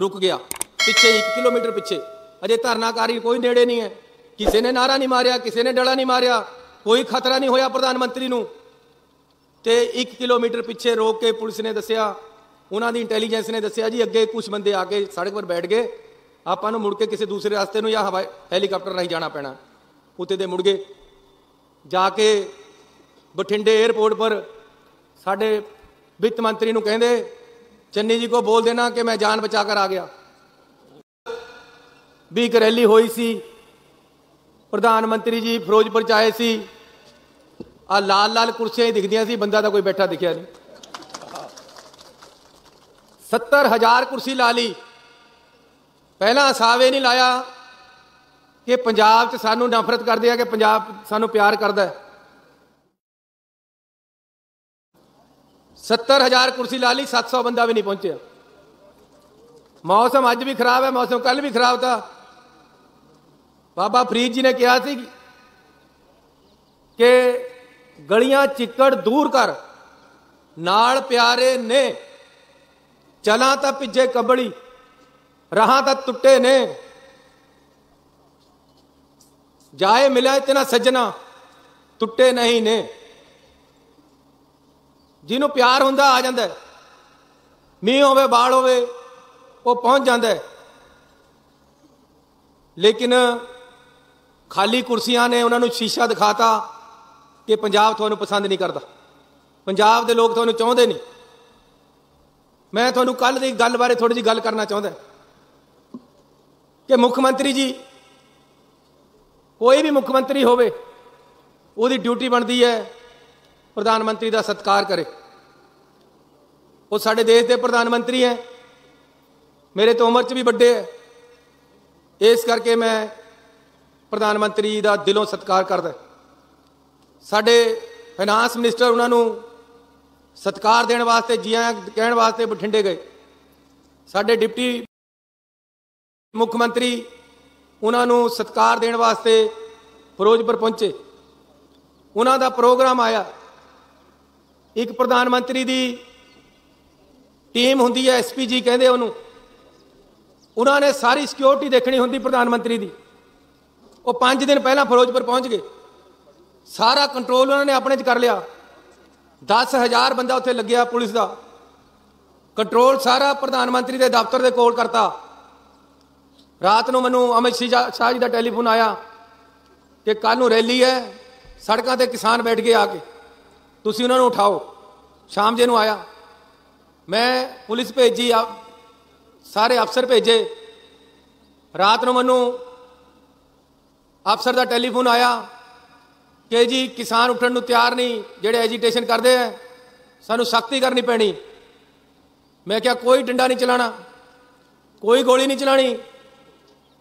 ਰੁਕ ਗਿਆ। ਪਿੱਛੇ 1 ਕਿਲੋਮੀਟਰ ਪਿੱਛੇ। ਅਜੇ ਧਰਨਾਕਾਰੀ ਕੋਈ ਨੇੜੇ ਨਹੀਂ ਹੈ। ਕਿਸੇ ਨੇ ਨਾਰਾ ਨਹੀਂ ਮਾਰਿਆ, ਕਿਸੇ ਨੇ ਡਲਾ ਨਹੀਂ ਮਾਰਿਆ। ਕੋਈ ਖਤਰਾ ਨਹੀਂ ਹੋਇਆ ਪ੍ਰਧਾਨ ਮੰਤਰੀ ਨੂੰ। ਤੇ 1 ਕਿਲੋਮੀਟਰ ਪਿੱਛੇ ਰੋਕ ਕੇ ਪੁਲਿਸ ਨੇ ਦੱਸਿਆ, ਉਹਨਾਂ ਦੀ ਇੰਟੈਲੀਜੈਂਸ ਨੇ ਦੱਸਿਆ ਜੀ, ਅੱਗੇ ਕੁਝ ਬੰਦੇ ਆ ਕੇ ਸੜਕ 'ਪਰ ਬੈਠ ਗਏ। ਆਪਾਂ ਨੂੰ ਮੁੜ ਕੇ ਕਿਸੇ ਦੂਸਰੇ ਰਸਤੇ ਨੂੰ ਜਾਂ ਹਵਾਈ ਹੈਲੀਕਾਪਟਰ ਰਾਹੀਂ ਜਾਣਾ ਪੈਣਾ। ਉੱਤੇ ਦੇ ਮੁੜ ਗਏ। ਜਾ ਕੇ ਬਠਿੰਡੇ 에ਅਰਪੋਰਟ ਪਰ ਸਾਡੇ ਵਿੱਤ ਮੰਤਰੀ ਨੂੰ ਕਹਿੰਦੇ ਚੰਨੀ ਜੀ ਕੋ ਬੋਲ ਦੇਣਾ ਕਿ ਮੈਂ ਜਾਨ ਬਚਾ ਕਰ ਆ ਗਿਆ। ਵੀ ਇੱਕ ਰੈਲੀ ਹੋਈ ਸੀ। ਪ੍ਰਧਾਨ ਮੰਤਰੀ ਜੀ ਫਿਰੋਜ਼ਪੁਰ ਚ ਆਏ ਸੀ। ਆ ਲਾਲ ਲਾਲ ਕੁਰਸੀਆਂ ਹੀ ਦਿਖਦੀਆਂ ਸੀ, ਬੰਦਾ ਤਾਂ ਕੋਈ ਬੈਠਾ ਦਿਖਿਆ ਨਹੀਂ 70000 ਕੁਰਸੀ ਲਾ ਲਈ। ਪਹਿਲਾਂ ਸਾਵੇ ਨਹੀਂ ਲਾਇਆ ਕਿ ਪੰਜਾਬ 'ਚ ਸਾਨੂੰ ਨਫ਼ਰਤ ਕਰਦੇ ਆ, ਕਿ ਪੰਜਾਬ ਸਾਨੂੰ ਪਿਆਰ ਕਰਦਾ ਹੈ। 70000 ਕੁਰਸੀ ਲਾ ਲਈ 700 ਬੰਦਾ ਵੀ ਨਹੀਂ ਪਹੁੰਚਿਆ ਮੌਸਮ ਅੱਜ ਵੀ ਖਰਾਬ ਹੈ ਮੌਸਮ ਕੱਲ ਵੀ ਖਰਾਬ था। ਬਾਬਾ ਫਰੀਦ ਜੀ ਨੇ ਕਿਹਾ ਸੀ ਕਿ ਗਲੀਆਂ ਚਿੱਕੜ ਦੂਰ ਕਰ ਨਾਲ ਪਿਆਰੇ ਨੇ ਚਲਾਂ ਤਾਂ ਪਿੱਛੇ ਕਬੜੀ ਰਹਾ ਤਾਂ ਟੁੱਟੇ ਨੇ ਜਾਏ ਮਿਲਿਆ ਇਤਨਾ ਸੱਜਣਾ ਟੁੱਟੇ ਨਹੀਂ ਨੇ ਜਿਹਨੂੰ ਪਿਆਰ ਹੁੰਦਾ ਆ ਜਾਂਦਾ ਮੀਂਹ ਹੋਵੇ ਬਾੜ ਹੋਵੇ, ਉਹ ਪਹੁੰਚ ਜਾਂਦਾ ਲੇਕਿਨ ਖਾਲੀ ਕੁਰਸੀਆਂ ਨੇ ਉਹਨਾਂ ਨੂੰ ਸ਼ੀਸ਼ਾ ਦਿਖਾਤਾ ਕਿ ਪੰਜਾਬ ਤੁਹਾਨੂੰ ਪਸੰਦ ਨਹੀਂ ਕਰਦਾ। ਪੰਜਾਬ ਦੇ ਲੋਕ ਤੁਹਾਨੂੰ ਚਾਹੁੰਦੇ ਨਹੀਂ। ਮੈਂ ਤੁਹਾਨੂੰ ਕੱਲ ਦੀ ਗੱਲ ਬਾਰੇ ਥੋੜੀ ਜਿਹੀ ਗੱਲ ਕਰਨਾ ਚਾਹੁੰਦਾ ਕਿ ਮੁੱਖ ਮੰਤਰੀ ਜੀ, ਕੋਈ ਵੀ ਮੁੱਖ ਮੰਤਰੀ ਹੋਵੇ, ਉਹਦੀ ਡਿਊਟੀ ਬਣਦੀ ਹੈ। ਪ੍ਰਧਾਨ ਮੰਤਰੀ ਦਾ ਸਤਿਕਾਰ ਕਰੇ। ਉਹ ਸਾਡੇ ਦੇਸ਼ ਦੇ ਪ੍ਰਧਾਨ ਮੰਤਰੀ ਹੈ। ਮੇਰੇ ਤੋਂ ਉਮਰ 'ਚ ਵੀ ਵੱਡੇ ਹੈ। ਇਸ ਕਰਕੇ ਮੈਂ ਪ੍ਰਧਾਨ ਮੰਤਰੀ ਦਾ ਦਿਲੋਂ ਸਤਿਕਾਰ ਕਰਦਾ ਸਾਡੇ ਫਾਈਨਾਂਸ ਮਿਨਿਸਟਰ ਉਹਨਾਂ ਨੂੰ ਸਤਿਕਾਰ ਦੇਣ ਵਾਸਤੇ, ਜੀਆਂ ਕਹਿਣ ਵਾਸਤੇ ਬਠਿੰਡੇ ਗਏ। ਸਾਡੇ ਡਿਪਟੀ ਮੁੱਖ ਮੰਤਰੀ ਉਹਨਾਂ ਨੂੰ ਸਤਿਕਾਰ ਦੇਣ ਵਾਸਤੇ ਫਿਰੋਜ਼ਪੁਰ ਪਹੁੰਚੇ। ਉਹਨਾਂ ਦਾ ਪ੍ਰੋਗਰਾਮ ਆਇਆ। ਇੱਕ ਪ੍ਰਧਾਨ ਮੰਤਰੀ ਦੀ ਟੀਮ ਹੁੰਦੀ ਹੈ ਐਸਪੀਜੀ ਕਹਿੰਦੇ ਉਹਨੂੰ। ਉਹਨਾਂ ਨੇ ਸਾਰੀ ਸਿਕਿਉਰਿਟੀ ਦੇਖਣੀ ਹੁੰਦੀ ਪ੍ਰਧਾਨ ਮੰਤਰੀ ਦੀ। ਉਹ 5 ਦਿਨ ਪਹਿਲਾਂ ਫਿਰੋਜ਼ਪੁਰ ਪਹੁੰਚ ਗਏ। ਸਾਰਾ ਕੰਟਰੋਲ ਉਹਨਾਂ ਨੇ ਆਪਣੇ 'ਚ ਕਰ ਲਿਆ। 10000 ਬੰਦਾ ਉੱਥੇ ਲੱਗਿਆ ਪੁਲਿਸ ਦਾ। ਕੰਟਰੋਲ ਸਾਰਾ ਪ੍ਰਧਾਨ ਮੰਤਰੀ ਦੇ ਦਫ਼ਤਰ ਦੇ ਕੋਲ ਕਰਤਾ। ਰਾਤ ਨੂੰ ਮੈਨੂੰ ਅਮਿਤ ਸ਼ਾਹ ਸ਼ਾਹ ਜੀ ਦਾ ਟੈਲੀਫੋਨ ਆਇਆ ਕਿ ਕੱਲ ਨੂੰ ਰੈਲੀ ਹੈ, ਸੜਕਾਂ ਤੇ ਕਿਸਾਨ ਬੈਠ ਗਏ ਆ ਕੇ। ਤੁਸੀਂ ਉਹਨਾਂ ਨੂੰ ਉਠਾਓ। ਸ਼ਾਮ ਜੇ ਨੂੰ ਆਇਆ। ਮੈਂ ਪੁਲਿਸ ਭੇਜੀ ਆ। ਸਾਰੇ ਅਫਸਰ ਭੇਜੇ। ਰਾਤ ਨੂੰ ਮੈਨੂੰ ਅਫਸਰ ਦਾ ਟੈਲੀਫੋਨ ਆਇਆ ਕਿ ਜੀ ਕਿਸਾਨ ਉੱਠਣ ਨੂੰ ਤਿਆਰ ਨਹੀਂ, ਜਿਹੜੇ ਐਜੀਟੇਸ਼ਨ ਕਰਦੇ ਆ, ਸਾਨੂੰ ਸਖਤੀ ਕਰਨੀ ਪੈਣੀ। ਮੈਂ ਕਿਹਾ, ਕੋਈ ਡੰਡਾ ਨਹੀਂ ਚਲਾਣਾ ਕੋਈ ਗੋਲੀ ਨਹੀਂ ਚਲਾਣੀ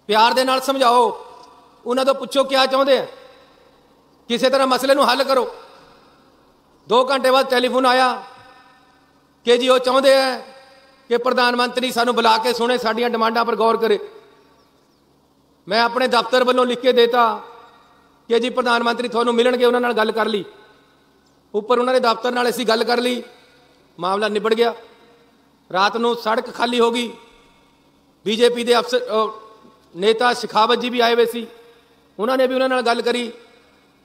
ਪਿਆਰ ਦੇ ਨਾਲ ਸਮਝਾਓ। ਉਹਨਾਂ ਤੋਂ ਪੁੱਛੋ, ਕਿਆ ਚਾਹੁੰਦੇ ਆ? ਕਿਸੇ ਤਰ੍ਹਾਂ ਮਸਲੇ ਨੂੰ ਹੱਲ ਕਰੋ। 2 ਘੰਟੇ ਬਾਅਦ ਟੈਲੀਫੋਨ ਆਇਆ ਕਿ ਜੀ ਉਹ ਚਾਹੁੰਦੇ ਆ ਕਿ ਪ੍ਰਧਾਨ ਮੰਤਰੀ ਸਾਨੂੰ ਬੁਲਾ ਕੇ ਸੁਣੇ, ਸਾਡੀਆਂ ਡਿਮਾਂਡਾਂ ਪਰ ਗੌਰ ਕਰੇ। ਮੈਂ ਆਪਣੇ ਦਫ਼ਤਰ ਵੱਲੋਂ ਲਿਖ ਕੇ ਦੇਤਾ ਕਿ ਜੀ ਪ੍ਰਧਾਨ ਮੰਤਰੀ ਤੁਹਾਨੂੰ ਮਿਲਣਗੇ, ਉਹਨਾਂ ਨਾਲ ਗੱਲ ਕਰ ਲਈ। ਉੱਪਰ ਉਹਨਾਂ ਦੇ ਦਫ਼ਤਰ ਨਾਲ ਅਸੀਂ ਗੱਲ ਕਰ ਲਈ। ਮਾਮਲਾ ਨਿਬੜ ਗਿਆ। ਰਾਤ ਨੂੰ ਸੜਕ ਖਾਲੀ ਹੋ ਗਈ। ਬੀਜੇਪੀ ਦੇ ਅਫਸਰ ਨੇਤਾ ਸ਼ਿਖਾਵਤ ਜੀ ਵੀ ਆਏ ਹੋਏ ਸੀ। ਉਹਨਾਂ ਨੇ ਵੀ ਉਹਨਾਂ ਨਾਲ ਗੱਲ ਕਰੀ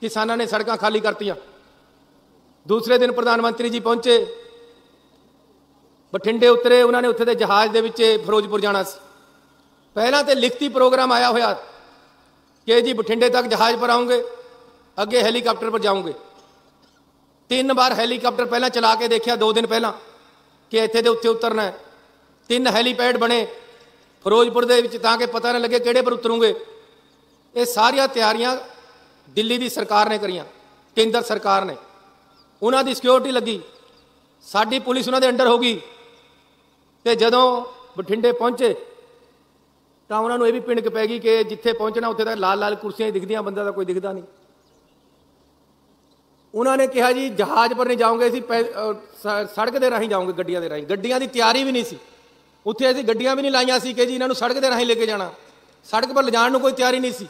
ਕਿਸਾਨਾਂ ਨੇ ਸੜਕਾਂ ਖਾਲੀ ਕਰਤੀਆਂ। ਦੂਸਰੇ ਦਿਨ ਪ੍ਰਧਾਨ ਮੰਤਰੀ ਜੀ ਪਹੁੰਚੇ। ਬਠਿੰਡੇ ਉਤਰੇ, ਉਹਨਾਂ ਨੇ ਉੱਥੇ ਦੇ ਜਹਾਜ਼ ਦੇ ਵਿੱਚ ਫਿਰੋਜ਼ਪੁਰ ਜਾਣਾ ਸੀ। ਪਹਿਲਾਂ ਤੇ ਲਿਖਤੀ ਪ੍ਰੋਗਰਾਮ ਆਇਆ ਹੋਇਆ ਕਿ ਜੀ ਬਠਿੰਡੇ ਤੱਕ ਜਹਾਜ਼ ਪਰ ਆਉਂਗੇ, ਅੱਗੇ ਹੈਲੀਕਾਪਟਰ ਪਰ ਜਾਓਗੇ ਤਿੰਨ ਵਾਰ ਹੈਲੀਕਾਪਟਰ ਪਹਿਲਾਂ ਚਲਾ ਕੇ ਦੇਖਿਆ, ਦੋ ਦਿਨ ਪਹਿਲਾਂ ਕਿ ਇੱਥੇ ਦੇ ਉੱਤੇ ਉਤਰਨਾ ਹੈ। ਤਿੰਨ ਹੈਲੀਪੈਡ ਬਣੇ ਫਿਰੋਜ਼ਪੁਰ ਦੇ ਵਿੱਚ ਤਾਂ ਕਿ ਪਤਾ ਨਾ ਲੱਗੇ ਕਿਹੜੇ ਪਰ ਉਤਰੂਗੇ। ਇਹ ਸਾਰੀਆਂ ਤਿਆਰੀਆਂ ਦਿੱਲੀ ਦੀ ਸਰਕਾਰ ਨੇ ਕਰੀਆਂ, ਕੇਂਦਰ ਸਰਕਾਰ ਨੇ। ਉਹਨਾਂ ਦੀ ਸਿਕਿਉਰਿਟੀ ਲੱਗੀ। ਸਾਡੀ ਪੁਲਿਸ ਉਹਨਾਂ ਦੇ ਅੰਡਰ ਹੋ ਗਈ। ਤੇ ਜਦੋਂ ਬਠਿੰਡੇ ਪਹੁੰਚੇ, ਤਾਂ ਉਹਨਾਂ ਨੂੰ ਇਹ ਵੀ ਪਿੰਡਕ ਪੈ ਗਈ ਕਿ ਜਿੱਥੇ ਪਹੁੰਚਣਾ, ਉੱਥੇ ਤਾਂ ਲਾਲ ਲਾਲ ਕੁਰਸੀਆਂ ਹੀ ਦਿਖਦੀਆਂ ਬੰਦਾ ਤਾਂ ਕੋਈ ਦਿਖਦਾ ਨਹੀਂ। ਉਹਨਾਂ ਨੇ ਕਿਹਾ ਜੀ, ਜਹਾਜ਼ ਪਰ ਨਹੀਂ ਜਾਓਗੇ, ਅਸੀਂ ਪੈ- ਸੜਕ ਦੇ ਰਾਹੀਂ ਜਾਓਗੇ, ਗੱਡੀਆਂ ਦੇ ਰਾਹੀਂ। ਗੱਡੀਆਂ ਦੀ ਤਿਆਰੀ ਵੀ ਨਹੀਂ ਸੀ। ਉੱਥੇ ਅਸੀਂ ਗੱਡੀਆਂ ਵੀ ਨਹੀਂ ਲਾਈਆਂ ਸੀ ਕਿ ਜੀ, ਇਹਨਾਂ ਨੂੰ ਸੜਕ ਦੇ ਰਾਹੀਂ ਲੈ ਕੇ ਜਾਣਾ। ਸੜਕ ਪਰ ਲਿਜਾਣ ਨੂੰ ਕੋਈ ਤਿਆਰੀ ਨਹੀਂ ਸੀ।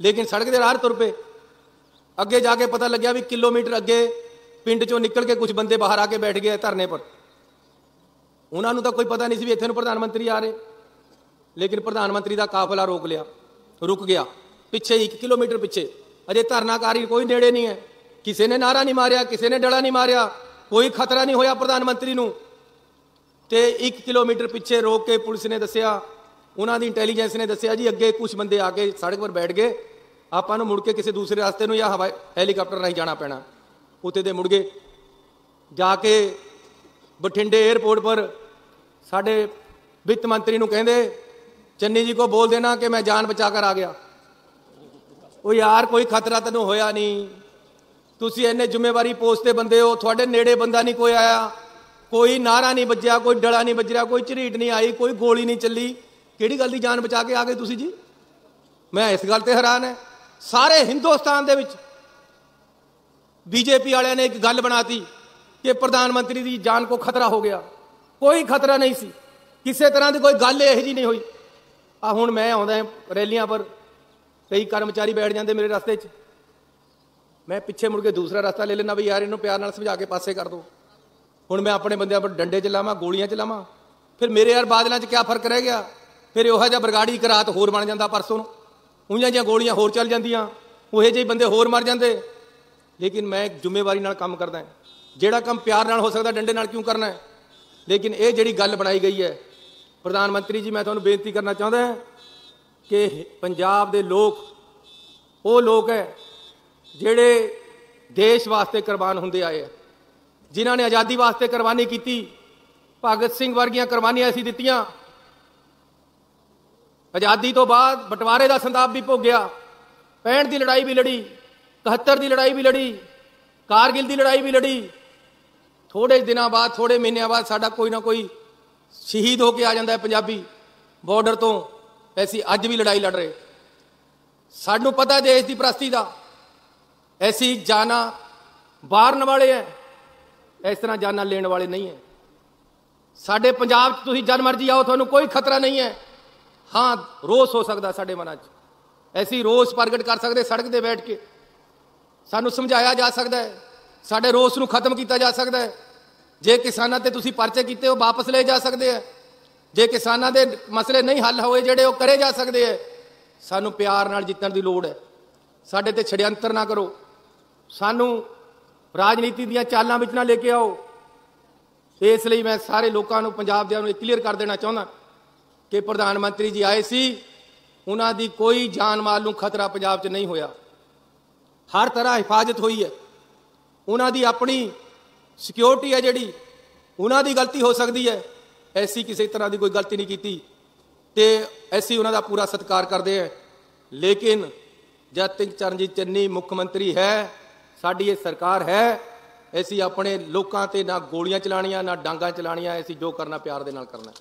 ਲੇਕਿਨ ਸੜਕ ਦੇ ਰਾਹ ਤੁਰ ਪਏ। ਅੱਗੇ ਜਾ ਕੇ ਪਤਾ ਲੱਗਿਆ ਵੀ ਕਿਲੋਮੀਟਰ ਅੱਗੇ ਪਿੰਡ ਚੋਂ ਨਿਕਲ ਕੇ ਕੁਝ ਬੰਦੇ ਬਾਹਰ ਆ ਕੇ ਬੈਠ ਗਏ ਧਰਨੇ ਪਰ। ਉਹਨਾਂ ਨੂੰ ਤਾਂ ਕੋਈ ਪਤਾ ਨਹੀਂ ਸੀ ਵੀ ਇੱਥੇ ਨੂੰ ਪ੍ਰਧਾਨ ਮੰਤਰੀ ਆ ਰਹੇ। ਲੇਕਿਨ ਪ੍ਰਧਾਨ ਮੰਤਰੀ ਦਾ ਕਾਫਲਾ ਰੋਕ ਲਿਆ, ਰੁਕ ਗਿਆ। ਪਿੱਛੇ 1 ਕਿਲੋਮੀਟਰ ਪਿੱਛੇ। ਅਜੇ ਧਰਨਾਕਾਰੀ ਕੋਈ ਨੇੜੇ ਨਹੀਂ ਹੈ। ਕਿਸੇ ਨੇ ਨਾਰਾ ਨਹੀਂ ਮਾਰਿਆ, ਕਿਸੇ ਨੇ ਡਲਾ ਨਹੀਂ ਮਾਰਿਆ। ਕੋਈ ਖਤਰਾ ਨਹੀਂ ਹੋਇਆ ਪ੍ਰਧਾਨ ਮੰਤਰੀ ਨੂੰ। ਤੇ 1 ਕਿਲੋਮੀਟਰ ਪਿੱਛੇ ਰੋਕ ਕੇ ਪੁਲਿਸ ਨੇ ਦੱਸਿਆ, ਉਹਨਾਂ ਦੀ ਇੰਟੈਲੀਜੈਂਸ ਨੇ ਦੱਸਿਆ ਜੀ, ਅੱਗੇ ਕੁਝ ਬੰਦੇ ਆ ਕੇ ਸੜਕ 'ਪਰ ਬੈਠ ਗਏ। ਆਪਾਂ ਨੂੰ ਮੁੜ ਕੇ ਕਿਸੇ ਦੂਸਰੇ ਰਸਤੇ ਨੂੰ ਜਾਂ ਹਵਾਈ ਹੈਲੀਕਾਪਟਰ ਰਾਹੀਂ ਜਾਣਾ ਪੈਣਾ। ਉੱਥੇ ਦੇ ਮੁੜ ਗਏ। ਜਾ ਕੇ ਬਠਿੰਡੇ 에ਅਰਪੋਰਟ ਪਰ ਸਾਡੇ ਵਿੱਤ ਮੰਤਰੀ ਨੂੰ ਕਹਿੰਦੇ, ਚੰਨੀ ਜੀ ਕੋ ਬੋਲ ਦੇਣਾ ਕਿ ਮੈਂ ਜਾਨ ਬਚਾ ਕਰ ਆ ਗਿਆ। ਉਹ ਯਾਰ ਕੋਈ ਖਤਰਾ ਤੈਨੂੰ ਹੋਇਆ ਨਹੀਂ। ਤੁਸੀਂ ਇੰਨੇ ਜ਼ਿੰਮੇਵਾਰੀ ਪੋਸਟ ਤੇ ਬੰਦੇ ਹੋ, ਤੁਹਾਡੇ ਨੇੜੇ ਬੰਦਾ ਨਹੀਂ ਕੋਈ ਆਇਆ। ਕੋਈ ਨਾਰਾ ਨਹੀਂ ਵੱਜਿਆ, ਕੋਈ ਡਲਾ ਨਹੀਂ ਵੱਜਿਆ, ਕੋਈ ਝਰੀਟ ਨਹੀਂ ਆਈ, ਕੋਈ ਗੋਲੀ ਨਹੀਂ ਚੱਲੀ। ਕਿਹੜੀ ਗੱਲ ਦੀ ਜਾਨ ਬਚਾ ਕੇ ਆ ਗਏ ਤੁਸੀਂ ਜੀ? ਮੈਂ ਇਸ ਗੱਲ ਤੇ ਹੈਰਾਨ ਹੈ। ਸਾਰੇ ਹਿੰਦੁਸਤਾਨ ਦੇ ਵਿੱਚ ਬੀਜੇਪੀ ਵਾਲਿਆਂ ਨੇ ਇੱਕ ਗੱਲ ਬਣਾਤੀ ਕਿ ਪ੍ਰਧਾਨ ਮੰਤਰੀ ਦੀ ਜਾਨ ਕੋ ਖਤਰਾ ਹੋ ਗਿਆ। ਕੋਈ ਖਤਰਾ ਨਹੀਂ ਸੀ। ਕਿਸੇ ਤਰ੍ਹਾਂ ਦੀ ਕੋਈ ਗੱਲ ਇਹੋ ਜੀ ਨਹੀਂ ਹੋਈ। ਆ ਹੁਣ ਮੈਂ ਆਉਂਦਾ ਰੈਲੀਆਂ ਪਰ। ਕਈ ਕਰਮਚਾਰੀ ਬੈਠ ਜਾਂਦੇ ਮੇਰੇ ਰਸਤੇ 'ਚ। ਮੈਂ ਪਿੱਛੇ ਮੁੜ ਕੇ ਦੂਸਰਾ ਰਸਤਾ ਲੈ ਲੈਣਾ ਵੀ ਯਾਰ ਇਹਨੂੰ ਪਿਆਰ ਨਾਲ ਸਮਝਾ ਕੇ ਪਾਸੇ ਕਰ ਦੋ। ਹੁਣ ਮੈਂ ਆਪਣੇ ਬੰਦਿਆਂ ਪਰ ਡੰਡੇ ਚਲਾਵਾਂ, ਗੋਲੀਆਂ ਚਲਾਵਾਂ। ਫਿਰ ਮੇਰੇ ਯਾਰ ਬਾਦਲਾਂ 'ਚ ਕੀ ਫ਼ਰਕ ਰਹਿ ਗਿਆ? ਫਿਰ ਉਹੋ ਜਿਹਾ ਬਰਗਾੜੀ ਇੱਕ ਰਾਤ ਹੋਰ ਬਣ ਜਾਂਦਾ ਪਰਸੋਂ ਨੂੰ। ਉਈਆਂ ਜਿਹੀਆਂ ਗੋਲੀਆਂ ਹੋਰ ਚੱਲ ਜਾਂਦੀਆਂ। ਉਹੇ ਜਿਹੇ ਬੰਦੇ ਹੋਰ ਮਰ ਜਾਂਦੇ। ਲੇਕਿਨ ਮੈਂ ਜ਼ਿੰਮੇਵਾਰੀ ਨਾਲ ਕੰਮ ਕਰਦਾ ਹਾਂ। ਜਿਹੜਾ ਕੰਮ ਪਿਆਰ ਨਾਲ ਹੋ ਸਕਦਾ, ਡੰਡੇ ਨਾਲ ਕਿਉਂ ਕਰਨਾ ਹੈ? ਲੇਕਿਨ ਇਹ ਜਿਹੜੀ ਗੱਲ ਬਣਾਈ ਗਈ ਹੈ, ਪ੍ਰਧਾਨ ਮੰਤਰੀ ਜੀ, ਮੈਂ ਤੁਹਾਨੂੰ ਬੇਨਤੀ ਕਰਨਾ ਚਾਹੁੰਦਾ ਹਾਂ ਕਿ ਪੰਜਾਬ ਦੇ ਲੋਕ, ਉਹ ਲੋਕ ਹੈ ਜਿਹੜੇ ਦੇਸ਼ ਵਾਸਤੇ ਕੁਰਬਾਨ ਹੁੰਦੇ ਆਏ ਆ ਜਿਨ੍ਹਾਂ ਨੇ ਆਜ਼ਾਦੀ ਵਾਸਤੇ ਕੁਰਬਾਨੀ ਕੀਤੀ, ਭਗਤ ਸਿੰਘ ਵਰਗੀਆਂ ਕੁਰਬਾਨੀਆਂ ਅਸੀਂ ਦਿੱਤੀਆਂ। ਆਜ਼ਾਦੀ ਤੋਂ ਬਾਅਦ ਬਟਵਾਰੇ ਦਾ ਸੰਤਾਪ ਵੀ ਭੋਗਿਆ 65 ਦੀ ਲੜਾਈ ਵੀ ਲੜੀ। 71 ਦੀ ਲੜਾਈ ਵੀ ਲੜੀ, ਕਾਰਗਿਲ ਦੀ ਲੜਾਈ ਵੀ ਲੜੀ। ਥੋੜੇ ਦਿਨਾਂ ਬਾਅਦ, ਥੋੜੇ ਮਹੀਨਿਆਂ ਬਾਅਦ ਸਾਡਾ ਕੋਈ ਨਾ ਕੋਈ ਸ਼ਹੀਦ ਹੋ ਕੇ ਆ ਜਾਂਦਾ ਹੈ ਪੰਜਾਬੀ ਬਾਰਡਰ ਤੋਂ। ਐਸੀ ਅੱਜ ਵੀ ਲੜਾਈ ਲੜ ਰਹੇ। ਸਾਨੂੰ ਪਤਾ ਦੇਸ਼ ਦੀ ਪ੍ਰਸਤੀ ਦਾ। ਐਸੀ ਜਾਨਾ ਬਾਰਨ ਵਾਲੇ ਐ ਇਸ ਤਰ੍ਹਾਂ ਜਾਨਾਂ ਲੈਣ ਵਾਲੇ ਨਹੀਂ ਐ ਸਾਡੇ ਪੰਜਾਬ 'ਚ ਤੁਸੀਂ ਜਨ ਮਰਜ਼ੀ ਆਓ, ਤੁਹਾਨੂੰ ਕੋਈ ਖਤਰਾ ਨਹੀਂ ਹੈ। ਹਾਂ, ਰੋਸ ਹੋ ਸਕਦਾ ਸਾਡੇ ਮਨਾਂ 'ਚ। ਐਸੀ ਰੋਸ ਪ੍ਰਗਟ ਕਰ ਸਕਦੇ ਸੜਕ ਤੇ ਬੈਠ ਕੇ। ਸਾਨੂੰ ਸਮਝਾਇਆ ਜਾ ਸਕਦਾ ਹੈ। ਸਾਡੇ ਰੋਸ ਨੂੰ ਖਤਮ ਕੀਤਾ ਜਾ ਸਕਦਾ ਹੈ। ਜੇ ਕਿਸਾਨਾਂ ਤੇ ਤੁਸੀਂ ਪਰਚੇ ਕੀਤੇ, ਉਹ ਵਾਪਸ ਲਏ ਜਾ ਸਕਦੇ ਆ ਜੇ ਕਿਸਾਨਾਂ ਦੇ ਮਸਲੇ ਨਹੀਂ ਹੱਲ ਹੋਏ, ਜਿਹੜੇ ਉਹ ਕਰੇ ਜਾ ਸਕਦੇ ਆ ਸਾਨੂੰ ਪਿਆਰ ਨਾਲ ਜਿੱਤਣ ਦੀ ਲੋੜ ਹੈ। ਸਾਡੇ ਤੇ ਛੜਯੰਤਰ ਨਾ ਕਰੋ। ਸਾਨੂੰ ਰਾਜਨੀਤੀ ਦੀਆਂ ਚਾਲਾਂ ਵਿੱਚ ਨਾ ਲੈ ਕੇ ਆਓ। ਇਸ ਲਈ ਮੈਂ ਸਾਰੇ ਲੋਕਾਂ ਨੂੰ ਪੰਜਾਬ ਦੇ ਨੂੰ ਇਹ ਕਲੀਅਰ ਕਰ ਦੇਣਾ ਚਾਹੁੰਦਾ ਕਿ ਪ੍ਰਧਾਨ ਮੰਤਰੀ ਜੀ ਆਏ ਸੀ। ਉਹਨਾਂ ਦੀ ਕੋਈ ਜਾਨ ਮਾਲ ਨੂੰ ਖਤਰਾ ਪੰਜਾਬ 'ਚ ਨਹੀਂ ਹੋਇਆ। ਹਰ ਤਰ੍ਹਾਂ ਹਿਫਾਜ਼ਤ ਹੋਈ ਹੈ। ਉਹਨਾਂ ਦੀ ਆਪਣੀ ਸਿਕਿਉਰਿਟੀ ਹੈ ਜਿਹੜੀ, ਉਹਨਾਂ ਦੀ ਗਲਤੀ ਹੋ ਸਕਦੀ ਹੈ। ਐਸੀ ਕਿਸੇ ਤਰ੍ਹਾਂ ਦੀ ਕੋਈ ਗਲਤੀ ਨਹੀਂ ਕੀਤੀ ਤੇ ਐਸੀ ਉਹਨਾਂ ਦਾ ਪੂਰਾ ਸਤਿਕਾਰ ਕਰਦੇ ਆ ਲੇਕਿਨ ਜਦ ਤੱਕ ਚਰਨਜੀਤ ਚੰਨੀ ਮੁੱਖ ਮੰਤਰੀ ਹੈ, ਸਾਡੀ ਇਹ ਸਰਕਾਰ ਹੈ, ਅਸੀਂ ਆਪਣੇ ਲੋਕਾਂ ਤੇ ਨਾ ਗੋਲੀਆਂ ਚਲਾਣੀਆਂ ਨਾ ਡਾਂਗਾ ਚਲਾਣੀਆਂ ਅਸੀਂ ਜੋ ਕਰਨਾ ਪਿਆਰ ਦੇ ਨਾਲ ਕਰਨਾ